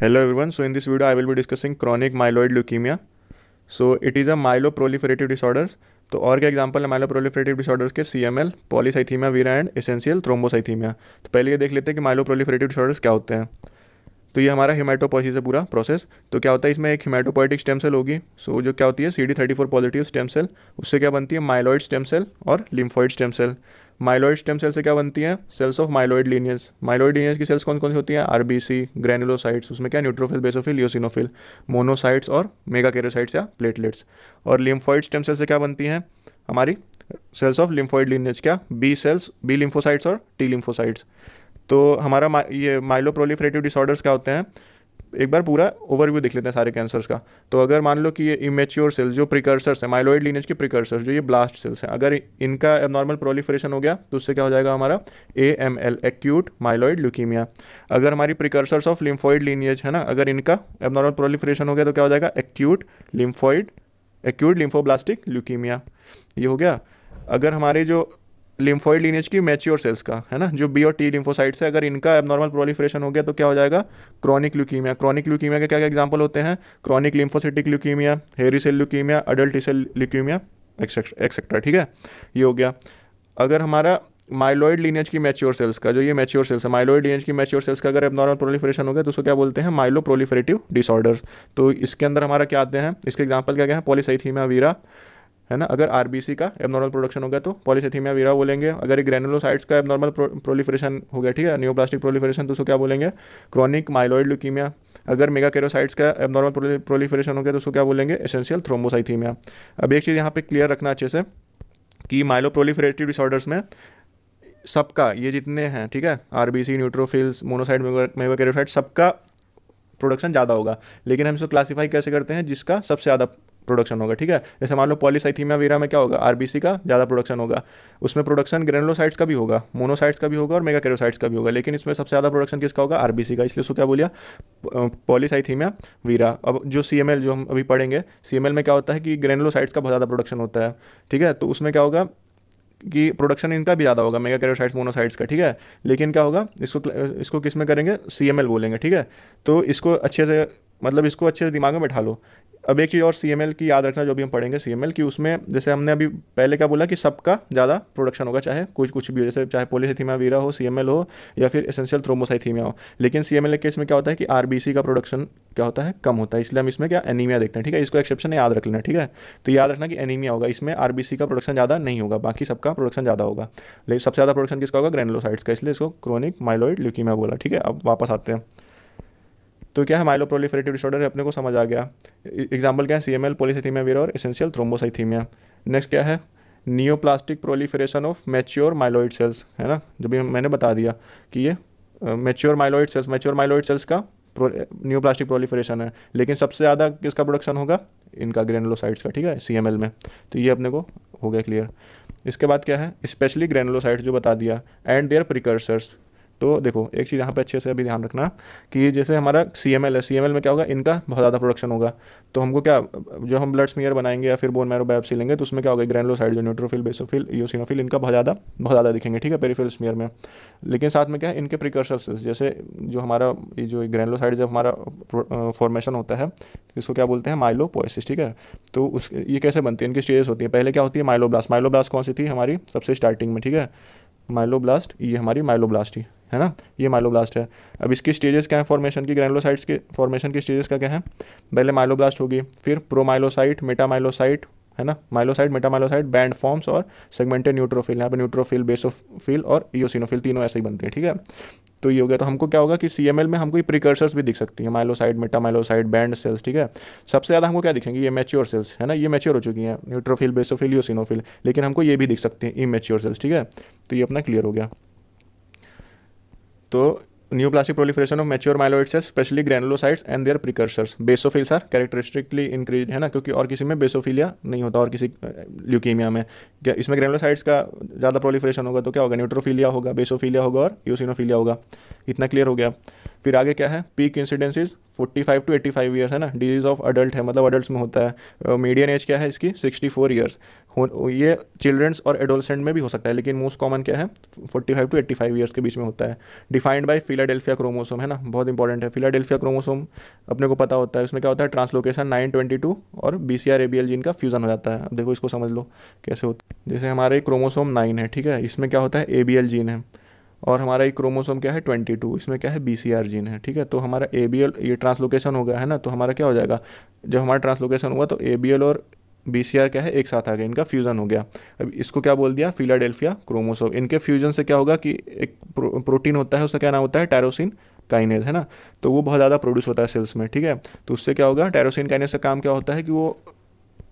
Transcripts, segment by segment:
Hello everyone so in this video I will be discussing chronic myeloid leukaemia so it is a myeloproliferative disorders तो और क्या example है Milo proliferative disorders के? C M L polycythaemia vera and essential thrombocythaemia तो पहले ये देख लेते हैं कि माइलो प्रोलीफरेटिव डिसऑर्डर्स क्या होते हैं। तो ये हमारा हिमाटोपोसिस है पूरा प्रोसेस तो क्या होता है, इसमें एक हिमाटोपोइटिक स्टेम सेल होगी। सो जो क्या होती है C D thirty four positive stem cell उससे क्या बनती है? माइलॉइड स्टेम सेल और lymphoid stem cell myeloid stem cell से क्या बनती है? Cells of myeloid lineage myeloid lineage की सेल्स कौन कौन सी होती हैं? आर बी सी ग्रेनुलोसाइट्स उसमें क्या? न्यूट्रोफिल बेसोफिल योसिनोफिल मोनोसाइट्स और मेगाकेरोसाइट्स या प्लेटलेट्स और लिम्फॉइड स्टेम सेल से क्या बनती हैं? हमारी सेल्स ऑफ़ लिम्फॉइड लीनियज क्या? बी सेल्स बी लिम्फोसाइट्स और टी लिम्फोसाइट्स तो हमारा मा, ये माइलोप्रोलिफरेटिव डिसऑर्डर्स क्या होते हैं? एक बार पूरा ओवरव्यू देख लेते हैं सारे कैंसर्स का। तो अगर मान लो कि ये इमेच्योर सेल्स जो प्रिकर्सर्स हैं माइलोइड लीनेज के प्रिकर्सर्स जो ये ब्लास्ट सेल्स हैं अगर इनका एबनॉर्मल प्रोलिफरेशन हो गया तो उससे क्या हो जाएगा हमारा? A M L acute myeloid leukaemia अगर हमारी प्रिकर्सर्स ऑफ़ लिम्फॉइड लीनियज है ना अगर इनका एबनॉर्मल प्रोलिफरेशन हो गया तो क्या हो जाएगा? Acute lymphoid acute lymphoblastic leukaemia ये हो गया। अगर हमारे जो लिम्फॉइड लीनेज की मैच्योर सेल्स का, है ना? जो बी और टी लिम्फोसाइट से अगर इनका एबनॉर्मल प्रोलिफरेशन हो गया तो क्या हो जाएगा? क्रॉनिक ल्यूकीमिया क्रॉनिक ल्यूकीमिया के क्या क्या एग्ज़ाम्पल होते हैं? Chronic lymphocytic leukaemia hairy cell leukaemia adult cell leukaemia etcetera ठीक है? ये हो गया। अगर हमारा माइलॉइड लीनेज की मैच्योर सेल्स का, जो ये मैच्योर सेल्स है माइलॉइड लीनेज की मैच्योर सेल्स का अगर एबनॉर्मल प्रोलिफरेशन हो गया तो उसको क्या बोलते हैं? माइलो प्रोलिफरेटिव डिसऑर्डर्स तो इसके अंदर हमारा क्या आते हैं? इसके एग्ज़ाम्पल क्या क्या है? पॉलीसाइथीमिया वीरा है ना? अगर आरबीसी का एबनॉर्मल प्रोडक्शन हो गया तो पॉलीसेथीमिया वीरा बोलेंगे। अगर ग्रेनुलोसाइट्स का एबनॉर्मल प्रोलिफरेशन हो गया, ठीक है? न्यूप्लास्टिक प्रोलिफरेशन तो उसको क्या बोलेंगे? क्रॉनिक माइलॉइड ल्यूकीमिया अगर मेगा केरोसाइट्स का एबनॉर्मल प्रोलिफरेशन हो गया तो उसको क्या बोलेंगे? एसेंशियल थ्रोम्बोसाइथीमिया अब एक चीज़ यहाँ पे क्लियर रखना अच्छे से कि माइलो प्रोलिफरेटिव डिसऑर्डर्स में सबका, ये जितने हैं, ठीक है? R B C neutrophils monocyte megakaryocyte सबका प्रोडक्शन ज़्यादा होगा। लेकिन हम इसको क्लासीफाई कैसे करते हैं? जिसका सबसे ज़्यादा प्रोडक्शन होगा, ठीक है? जैसे मान लो पॉलीसाइथीमिया वीरा में क्या होगा? आरबीसी का ज़्यादा प्रोडक्शन होगा। उसमें प्रोडक्शन ग्रेनुलोसाइट्स का भी होगा मोनोसाइट्स का भी होगा और मेगाकेरोसाइट्स का भी होगा। लेकिन इसमें सबसे ज़्यादा प्रोडक्शन किसका होगा? आरबीसी का। इसलिए उसको क्या बोलिया? पॉलीसाइथीमिया वीरा अब जो सीएमएल जो हम अभी पढ़ेंगे सीएमएल में क्या होता है कि ग्रेनुलोसाइट्स का बहुत ज़्यादा प्रोडक्शन होता है, ठीक है? तो उसमें क्या होगा कि प्रोडक्शन इनका भी ज़्यादा होगा मेगा कैरोसाइड्स मोनोसाइड्स का, ठीक है? लेकिन क्या होगा? इसको इसको किसमें करेंगे? सीएमएल बोलेंगे, ठीक है? तो इसको अच्छे से मतलब इसको अच्छे से दिमाग में बैठा लो। अब एक चीज़ और CML की याद रखना, जो भी हम पढ़ेंगे सीएमएल की, उसमें जैसे हमने अभी पहले क्या बोला कि सबका ज़्यादा प्रोडक्शन होगा, चाहे कुछ कुछ भी हो, जैसे चाहे पोलिथीमिया वीरा हो सीएमएल हो, या फिर एसेंशियल थ्रोमोसाइथीमिया हो। लेकिन सी एम के केस में क्या होता है कि आरबीसी का प्रोडक्शन क्या होता है? कम होता है। इसलिए हम इसमें क्या एनीमिया देखते हैं, ठीक है? इसको एक्सेप्शन याद रख लेना, ठीक है? तो याद रखना कि एनीमिया होगा। इसमें आरबीसी का प्रोडक्शन ज़्यादा नहीं होगा, बाकी सबका प्रोडक्शन ज़्यादा होगा। लेकिन सबसे ज़्यादा प्रोडक्शन किसका होगा? ग्रेनुलोसाइड्स का। इसलिए इसको क्रोनिक माइलॉइड ल्यूकीमिया बोला, ठीक है? अब वापस आते हैं। तो क्या है माइलोप्रोलिफरेटिव डिसऑर्डर है? अपने को समझ आ गया। एग्ज़ाम्पल क्या है? सी एम एल पोलिसथीमिया वीर और एसेंशियल थ्रोम्बोसाइथीमिया नेक्स्ट क्या है? Neoplastic proliferation of mature myeloid cells है ना? जो भी मैंने बता दिया कि ये mature myeloid cells mature myeloid cells का न्यूप्लास्टिक प्रोलिफरेशन है। लेकिन सबसे ज़्यादा किसका प्रोडक्शन होगा? इनका ग्रेनुलोसाइड्स का, ठीक है? सीएमएल में। तो ये अपने को हो गया क्लियर इसके बाद क्या है? स्पेशली ग्रेनुलोसाइड्स जो बता दिया। एंड देयर प्रिकर्सर्स तो देखो, एक चीज़ यहाँ पे अच्छे से अभी ध्यान रखना कि जैसे हमारा सी एम एल है सी एम एल में क्या होगा? इनका बहुत ज़्यादा प्रोडक्शन होगा। तो हमको क्या, जो हम ब्लड स्मीयर बनाएँगे या फिर बोन मैरो बायोप्सी लेंगे तो उसमें क्या होगा? ग्रैनुलोसाइड जो न्यूट्रोफिल बेसोफिल यूसिनोफिल इनका बहुत ज़्यादा बहुत ज़्यादा दिखेंगे, ठीक है? पेरीफिल स्मीयर में। लेकिन साथ में क्या है? इनके प्रिकर्सर्स जैसे जो हमारा जो ग्रैनुलोसाइड जब हमारा फॉर्मेशन होता है, इसको क्या बोलते हैं? माइलोपोइसिस ठीक है? तो उस, ये कैसे बनती है? इनकी स्टेजेस होती है। पहले क्या होती है? माइलोब्लास्ट माइलोब्लास्ट कौन सी थी? हमारी सबसे स्टार्टिंग में, ठीक है? माइलोब्लास्ट ये हमारी माइलोब्लास्ट ही है ना? ये माइलोब्लास्ट है। अब इसकी स्टेजेस क्या है? फॉर्मेशन की ग्रैनुलोसाइट्स के फॉर्मेशन की स्टेजेस का क्या है? पहले माइलोब्लास्ट होगी, फिर प्रोमाइलोसाइट मेटामाइलोसाइट है ना? माइलोसाइट मेटामाइलोसाइट बैंड फॉर्म्स और सेगमेंटेड न्यूट्रोफिल यहाँ पे न्यूट्रोफिल बेसोफिल और इोसिनोफिल तीनों ऐसे ही बनते हैं, ठीक है? तो ये हो गया। तो हमको क्या होगा कि सी एम एल में हमको प्रिकर्सर्स भी दिख सकती हैं। माइलोसाइड मेटामाइलोसाइड बैंड सेल्स ठीक है? सबसे ज़्यादा हमको क्या दिखेंगे? ये मेच्योर सेल्स है ना? ये मेच्योर हो चुकी हैं। न्यूट्रोफिल बेसोफिल योसिनोफिल लेकिन हमको ये भी दिख सकते हैं इमेच्योर सेल्स ठीक है? तो ये अपना क्लियर हो गया। तो neoplastic proliferation of mature myeloids है specially granulocytes and their precursors basophils are characteristically increase है ना? क्योंकि और किसी में बेसोफिलिया नहीं होता, और किसी ल्यूकेमिया में। क्या इसमें ग्रेनुलोसाइड्स का ज़्यादा प्रोलीफ्रेशन होगा तो क्या होगा? न्यूट्रोफिलिया होगा बेसोफिलिया होगा और यूसिनोफिलिया होगा। इतना क्लियर हो गया। फिर आगे क्या है? Peak incidences forty five to eighty five years है ना? डिज़ीज़ ऑफ़ अडल्ट है मतलब अडल्ट में होता है। मीडियन एज क्या है इसकी? सिक्सटी फोर ईयर्स ये चिल्ड्रंस और एडोलसेंट में भी हो सकता है, लेकिन मोस्ट कॉमन क्या है? Forty five to eighty five years के बीच में होता है। डिफाइंड बाई फिलाडेल्फिया क्रोमोसोम है ना? बहुत इंपॉर्टेंट है। फिलाडेल्फिया क्रोमोसोम अपने को पता होता है, उसमें क्या होता है? ट्रांसलोकेशन नाइन ट्वेंटी टू और B C R A B L gene का फ्यूजन हो जाता है। अब देखो इसको समझ लो, कैसे होता है। जैसे हमारे क्रोमोसोम नाइन है, ठीक है? इसमें क्या होता है? ए बी एल जीन है। और हमारा एक क्रोमोसोम क्या है? ट्वेंटी टू इसमें क्या है? बी सी आर जीन है ठीक है? तो हमारा ए बी एल ये ट्रांसलोकेशन हो गया है ना? तो हमारा क्या हो जाएगा? जब हमारा ट्रांसलोकेशन हुआ तो ए बी एल और बी सी आर क्या है? एक साथ आ गया इनका फ्यूज़न हो गया। अब इसको क्या बोल दिया? फिलाडेल्फिया क्रोमोसोम इनके फ्यूजन से क्या होगा कि एक प्रो, प्रोटीन होता है उसका क्या नाम होता है? टेरोसिन काइनेज है ना? तो वो बहुत ज़्यादा प्रोड्यूस होता है सेल्स में ठीक है? तो उससे क्या होगा? टेरोसिन काइनेज का काम क्या होता है कि वो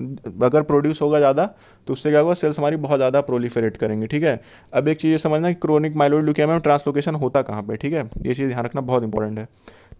अगर प्रोड्यूस होगा ज़्यादा तो उससे क्या होगा सेल्स हमारी बहुत ज़्यादा प्रोलीफरेट करेंगे, ठीक है? अब एक चीज़ ये समझना कि क्रोनिक माइलोड लुकिया में ट्रांसलोकेशन होता कहाँ पर ठीक है? ये चीज़ ध्यान रखना बहुत इंपॉर्टेंट है।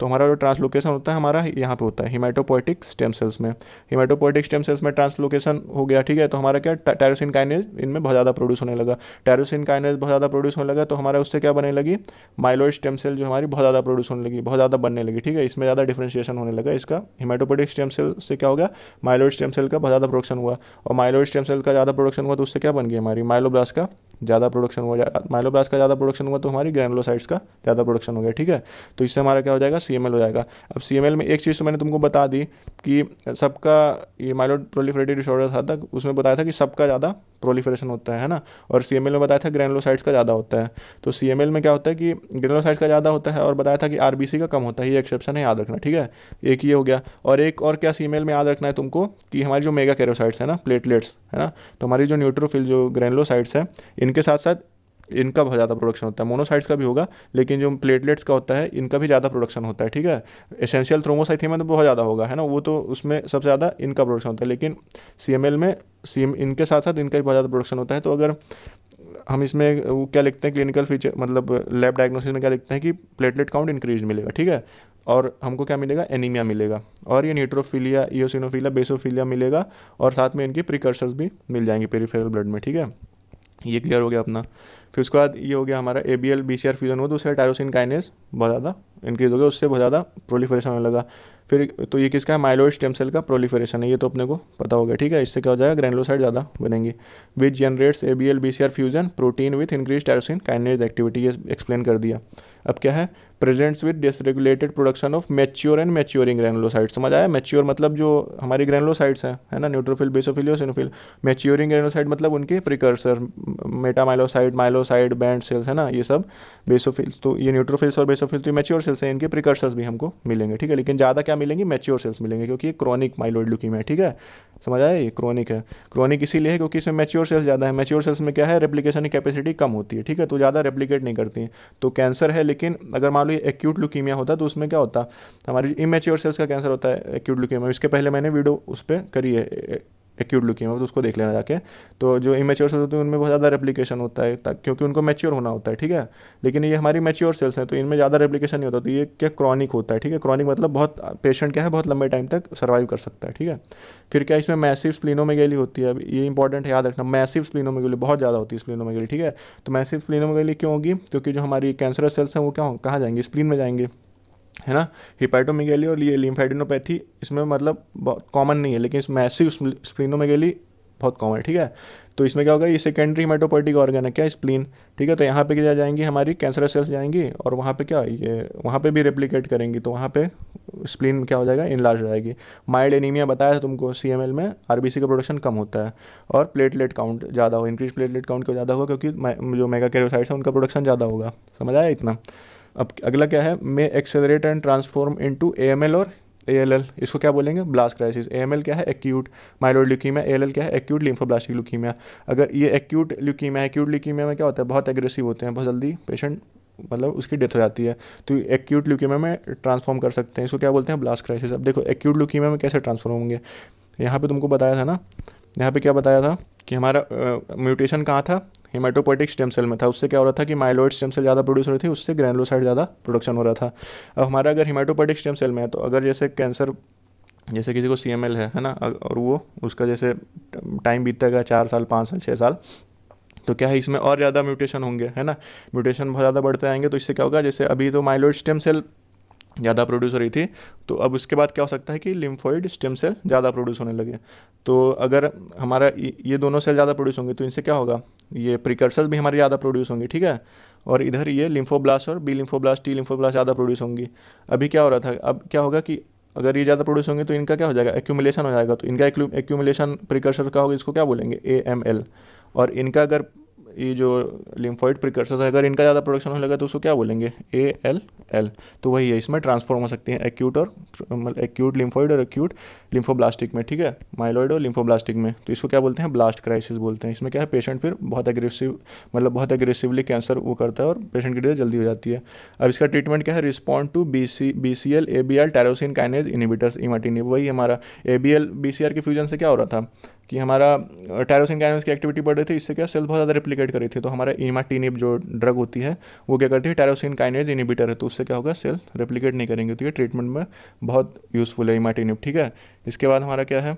तो हमारा जो ट्रांसलोकेशन होता है, हमारा यहाँ पे होता है हिमाटोपोइटिक स्टेम सेल्स में। हिमाटोपोइटिक स्टेम सेल्स में ट्रांसलोकेशन हो गया, ठीक है? तो हमारा क्या टेरोसिन काइनेज इनमें बहुत ज़्यादा प्रोड्यूस होने लगा। टेरोसिन काइनेज बहुत ज़्यादा प्रोड्यूस होने लगा तो हमारा उससे क्या बने लगी? माइलोइड स्टेम सेल जो हमारी बहुत ज़्यादा प्रोड्यूस होने लगी, बहुत ज़्यादा बनने लगी, ठीक है? इसमें ज़्यादा डिफ्रेंशिएशन होने लगा, इसका हिमाटोपोइटिक स्टेम सेल से क्या हो गया? माइलोइड स्टेम सेल का बहुत ज़्यादा प्रोडक्शन हुआ। और माइलोइड स्टेम सेल का ज़्यादा प्रोडक्शन हुआ तो उससे क्या बन गया हमारी? माइलोब्लास्ट का ज़्यादा प्रोडक्शन हुआ माइलोब्लास्ट का ज़्यादा प्रोडक्शन हुआ तो हमारी ग्रैनुलोसाइट्स का ज़्यादा प्रोडक्शन हो गया, ठीक है? तो इससे हमारा क्या हो जाएगा? सीएमएल हो जाएगा। अब सीएमएल में एक चीज़ तो मैंने तुमको बता दी कि सबका ये माइलोड प्रोलिफरेटिव डिसऑर्डर था तक, उसमें बताया था कि सबका ज़्यादा प्रोलिफरेशन होता है ना? और सी में बताया था ग्रैनुलोसाइट्स का ज़्यादा होता है। तो सी में क्या होता है कि ग्रेनलोसाइड्स का ज़्यादा होता है और बताया था कि आरबीसी का कम होता है, ये एक्सेप्शन है, याद रखना, ठीक है? एक ये हो गया। और एक और क्या सी में याद रखना है तुमको कि हमारी जो मेगा कैरोसाइड्स है ना प्लेटलेट्स है ना? तो हमारी जो न्यूट्रोफिल जो ग्रैनुलोसाइट्स है, इनके साथ साथ इनका बहुत ज़्यादा प्रोडक्शन होता है। मोनोसाइट्स का भी होगा, लेकिन जो प्लेटलेट्स का होता है, इनका भी ज़्यादा प्रोडक्शन होता है, ठीक है? एसेंशियल थ्रोमोसाइथीमा तो बहुत ज़्यादा होगा, है ना? वो तो उसमें सबसे ज़्यादा इनका प्रोडक्शन होता है, लेकिन सीएमएल में सी इनके साथ साथ इनका भी बहुत ज़्यादा प्रोडक्शन होता है। तो अगर हम इसमें, वो क्या लिखते हैं क्लिनिकल फीचर मतलब लैब डायग्नोसिस में क्या लिखते हैं कि प्लेटलेट काउंट इंक्रीज मिलेगा, ठीक है? और हमको क्या मिलेगा? एनीमिया मिलेगा। और ये न्यूट्रोफिलिया ईओसिनोफिलिया बेसोफिलिया मिलेगा, और साथ में इनके प्रिकर्सर्स भी मिल जाएँगे पेरीफेरल ब्लड में, ठीक है? ये क्लियर हो गया अपना। फिर उसके बाद ये हो गया हमारा A B L B C R fusion हुआ तो उससे टायरोसिन काइनेस बहुत ज़्यादा इंक्रीज हो गया, उससे बहुत ज़्यादा प्रोलीफरेशन होने लगा। फिर तो ये किसका है? माइलोइड स्टेम सेल का प्रोलीफरेशन है, ये तो अपने को पता होगा ठीक है? इससे क्या हो जाएगा? ग्रैनुलोसाइड ज़्यादा बनेंगे। Which generates A B L B C R fusion protein with increase tyrosine kinase activity ये एक्सप्लेन कर दिया। अब क्या है? Presents with dysregulated production of mature and maturing granulocytes समझ आया? मेच्योर मतलब जो हमारी ग्रैनुलोसाइट्स हैं, है ना? Neutrophil basophil eosinophil maturing granulocyte मतलब उनके precursor metamyelocyte myelocyte band cells है ना? ये सब बेसोफिल्स तो ये न्यूट्रोफिल्स और बेसोफिल तो मेच्योर सेल्स हैं, इनके प्रिकर्सर्स भी हमको मिलेंगे, ठीक है? लेकिन ज़्यादा क्या मिलेंगे? मेच्योर सेल्स मिलेंगे, क्योंकि ये क्रॉनिक माइलोइड लुकीमिया ठीक है? समझ आया? ये क्रॉनिक है। क्रॉनिक इसीलिए है क्योंकि इसमें मेच्योर सेल्स ज़्यादा है। मेच्योर सेल्स में क्या है? रेप्लीकेशन की कैपेसिटी कम होती है, ठीक है? तो ज़्यादा रेप्लीकेट नहीं करती हैं। तो कैंसर है, लेकिन अगर मान लो ये एक्यूट लुकीमिया होता तो उसमें क्या होता हमारी इमेच्योर सेल्स का कैंसर होता है एक्यूट लुकीमिया इसके पहले मैंने वीडियो उस पर करी है एक्यूट लुकीमिया तो उसको देख लेना जाके। तो जो इमेच्योर सेल्स होते हैं, उनमें बहुत ज़्यादा रेप्लीकेशन होता है क्योंकि उनको मेच्योर होना होता है, ठीक है? लेकिन ये हमारी मेच्योर सेल्स हैं तो इनमें ज़्यादा रेप्लीकेशन नहीं होता तो ये क्या क्रॉनिक होता है, ठीक है? क्रॉनिक मतलब बहुत पेशेंट क्या है, बहुत लंबे टाइम तक सर्वाइव कर सकता है, ठीक है? फिर क्या इसमें मैसिव स्प्लिनोमेगेली होती है? अब ये इंपॉर्टेंट है, याद रखना मैसिव स्प्लिनोमेगेली बहुत ज़्यादा होती है स्प्लिनोमेगेली ठीक है? तो मैसिव स्प्लिनोमेगेली क्यों होगी? क्योंकि जो हमारी कैंसरस सेल्स हैं, वो क्या कहाँ जाएँगे? स्प्लिन में जाएँगे। है ना? हिपैटोमिगेली और ये लिम्फेडिनोपैथी इसमें मतलब बहुत कॉमन नहीं है, लेकिन इस मैसिव स्प्लिनोमेगेली बहुत कॉमन है, ठीक है? तो इसमें क्या होगा? ये सेकेंडरी हेमाटोपोइटिक ऑर्गन है क्या स्प्लीन ठीक है तो यहाँ पे क्या जाएँगी? हमारी कैंसर सेल्स जाएँगी और वहाँ पे क्या? ये वहाँ पे भी रेप्लिकेट करेंगी तो वहाँ पे स्प्लीन क्या हो जाएगा? इनलार्ज हो जाएगी। माइल्ड एनीमिया बताया था तुमको सी में आरबीसी का प्रोडक्शन कम होता है और प्लेटलेट काउंट ज़्यादा हो इंक्रीज प्लेटलेट काउंट क्यों ज़्यादा होगा, क्योंकि जो मेगा कैरोसाइड्स है, उनका प्रोडक्शन ज़्यादा होगा। समझ आया इतना? अब अगला क्या है? May accelerate and transform into AML और एएलएल इसको क्या बोलेंगे? ब्लास्ट क्राइसिस एएमएल क्या है? एक्यूट माइलोइड ल्यूकीमिया एएलएल क्या है? एक्यूट लिम्फोब्लास्टिक ल्यूकीमिया अगर ये एक्यूट ल्यूकीमिया एक्यूट ल्यूकीमिया में क्या होता है? बहुत एग्रेसिव होते हैं, बहुत जल्दी पेशेंट मतलब उसकी डेथ हो जाती है। तो एक्यूट ल्यूकीमिया में ट्रांसफॉर्म कर सकते हैं। इसको क्या बोलते हैं? ब्लास्ट क्राइसिस अब देखो एक्यूट ल्यूकीमिया में कैसे ट्रांसफॉर्म होंगे? यहाँ पे तुमको बताया था ना? यहाँ पे क्या बताया था? कि हमारा म्यूटेशन कहाँ था? हेमाटोपोइटिक स्टेम सेल में था। उससे क्या हो रहा था कि माइलॉइड स्टेम सेल ज़्यादा प्रोड्यूस हो रही थी, उससे ग्रैनुलोसाइड ज़्यादा प्रोडक्शन हो रहा था। अब हमारा अगर हेमाटोपोइटिक स्टेम सेल में है तो अगर जैसे कैंसर जैसे किसी को सीएमएल है है ना? और वो, उसका जैसे टाइम बीतता गया चार साल, पाँच साल छः साल तो क्या है इसमें और ज़्यादा म्यूटेशन होंगे, है ना? म्यूटेशन बहुत ज़्यादा बढ़ते आएँगे तो इससे क्या होगा? जैसे अभी तो माइलोइड स्टेम सेल ज़्यादा प्रोड्यूस हो रही थी तो अब उसके बाद क्या हो सकता है कि लिम्फोइड स्टेम सेल ज़्यादा प्रोड्यूस होने लगे। तो अगर हमारा ये दोनों सेल ज़्यादा प्रोड्यूस होंगे तो इनसे क्या होगा? ये प्रिकर्सर भी हमारे ज़्यादा प्रोड्यूस होंगे, ठीक है? और इधर ये लिम्फोब्लास्ट और बी लिम्फोब्लास्ट टी लिम्फोब्लास्ट ज़्यादा प्रोड्यूस होंगी। अभी क्या हो रहा था? अब क्या होगा कि अगर ये ज़्यादा प्रोड्यूस होंगे तो इनका क्या हो जाएगा? एक्यूमुलेशन हो जाएगा। तो इनका एक्यूमुलेशन प्रिकर्सर का होगा, इसको क्या बोलेंगे? ए एम एल और इनका अगर ये जो लिम्फॉइड प्रिकर्सर है, अगर इनका ज़्यादा प्रोडक्शन होने लगा तो उसको क्या बोलेंगे? ए एल एल तो वही है, इसमें ट्रांसफॉर्म हो सकती हैं एक्यूट और मतलब एक्यूट लिम्फॉइड और एक्यूट लिम्फोब्लास्टिक में, ठीक है? माइलॉइड और लिम्फोब्लास्टिक में। तो इसको क्या बोलते हैं? ब्लास्ट क्राइसिस बोलते हैं। इसमें क्या है? पेशेंट फिर बहुत एग्रेसिव मतलब बहुत एग्रेसिवली कैंसर वो करता है और पेशेंट की डेथ जल्दी हो जाती है। अब इसका ट्रीटमेंट क्या है? Respond to B C B C L A B L tyrosine kinase inhibitors imatinib वही हमारा। A B L B C R के फ्यूजन से क्या हो रहा था? कि हमारा टेरोसिन कैनस की एक्टिविटी बढ़ रही थी, इससे क्या सेल बहुत ज़्यादा रिप्लीकेट कर रही थी। तो हमारा इमाटीनिप जो ड्रग होती है, वो क्या करती है टेरोसिन काइनेज इनिबिटर है तो उससे क्या होगा सेल रिप्लीकेट नहीं करेंगे। तो ये ट्रीटमेंट में बहुत यूज़फुल है इमाटीनिप ठीक है? इसके बाद हमारा क्या है,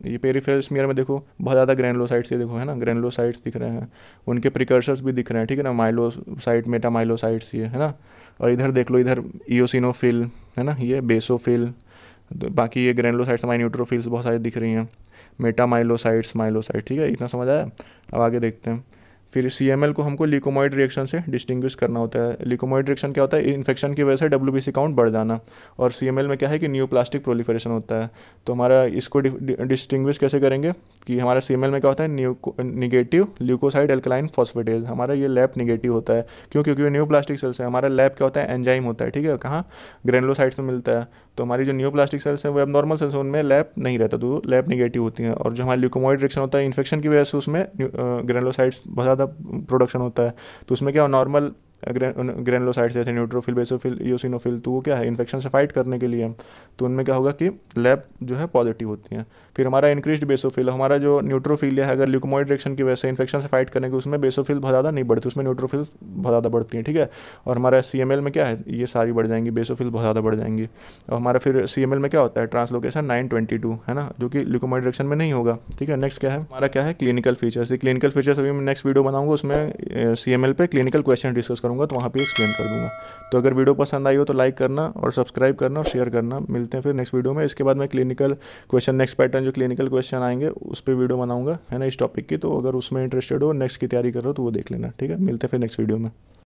ये पेरीफेरल स्मीयर में देखो, बहुत ज़्यादा ग्रेनुलोसाइट्स ये देखो, है ना? ग्रेनुलोसाइट्स दिख रहे हैं। उनके प्रिकर्सर्स भी दिख रहे हैं, ठीक है ना? माइलोसाइट मेटामाइलोसाइट्स ये, है ना? और इधर देख लो, इधर ईओसिनोफिल है ना? ये बेसोफिल तो बाकी ये ग्रेनुलोसाइट्स हमारी न्यूट्रोफिल्स बहुत सारी दिख रही हैं। मेटामाइलोसाइट्स माइलोसाइट ठीक है? इतना समझ आया? अब आगे देखते हैं। फिर सी को हमको लिकोमोइड रिएक्शन से डिस्टिंग्विश करना होता है। लिकोमॉइड रिएक्शन क्या होता है? इन्फेक्शन की वजह से डब्ल्यूबीसी काउंट बढ़ जाना। और सी में क्या है कि न्यू प्लास्टिक प्रोलिफरेशन होता है। तो हमारा इसको डिस्टिंग्विश कैसे करेंगे? कि हमारा सी में क्या होता है? New negative leucocyte alkaline phosphatase हमारा ये लैब निगेटिव होता है। क्यों? क्योंकि न्यू प्लास्टिक सेल्स है। हमारा लैब क्या होता है? एंजाइम होता है। ठीक है? कहाँ? ग्रेनुलोसाइड्स में मिलता है। तो हमारी जो न्यू प्लास्टिक सेल्स हैं, वो अब नॉर्मल सेल्स उनमें लैब नहीं रहता। तो लैब निगेटिव होती हैं। और जो हमारा ल्यूकोमोइड रिएक्शन होता है इन्फेक्शन की वजह से उसमें ग्रेनुलोसाइड्स बहुत ज़्यादा प्रोडक्शन होता है तो उसमें क्या नॉर्मल ग्रेनुलोसाइट्स जैसे न्यूट्रोफिल, बेसोफिल यूसिनोफिल तो वो क्या है, इन्फेक्शन से फाइट करने के लिए। तो उनमें क्या होगा कि लैब जो है पॉजिटिव होती हैं। फिर हमारा इंक्रीज बेसोफिल, हमारा जो न्यूट्रोफिल है अगर ल्यूकोमोइड रिएक्शन की वजह से इन्फेक्शन से फाइट करने के, उसमें बेसोफिल बहुत ज़्यादा नहीं बढ़ती, उसमें न्यूट्रोफिल बहुत ज़्यादा बढ़ती हैं, ठीक है? और हमारा सीएमएल में क्या है, ये सारी बढ़ जाएँगी, बेसोफिल बहुत ज़्यादा बढ़ जाएँगी। और हमारा फिर सीएमएल में क्या होता है ट्रांसलोकेशन नाइन है ना? जो कि ल्यूकोमोइड रिएक्शन में नहीं होगा, ठीक है? नेक्स्ट क्या है, हमारा क्या है क्लिनिकल फीचर्स क्लिनिकल फीचर्स अभी मैं नेक्स्ट वीडियो बनाऊँगा, उसमें सी एम पे क्लिनिकल क्वेश्चन डिस्कस करूँगा तो वहाँ पर एक्सप्लेन कर दूँगा। तो अगर वीडियो पसंद आई हो तो लाइक करना और सब्सक्राइब करना और शेयर करना। मिलते हैं फिर नेक्स्ट वीडियो में। इसके बाद मैं क्लिनिकल क्वेश्चन नेक्स्ट पैटर्न जो क्लिनिकल क्वेश्चन आएँगे, उस पर वीडियो बनाऊँगा। है ना, इस टॉपिक की। तो अगर उसमें इंटरेस्टेड हो नेक्स्ट की तैयारी करो तो वो देख लेना। ठीक है? मिलते हैं फिर नेक्स्ट वीडियो में।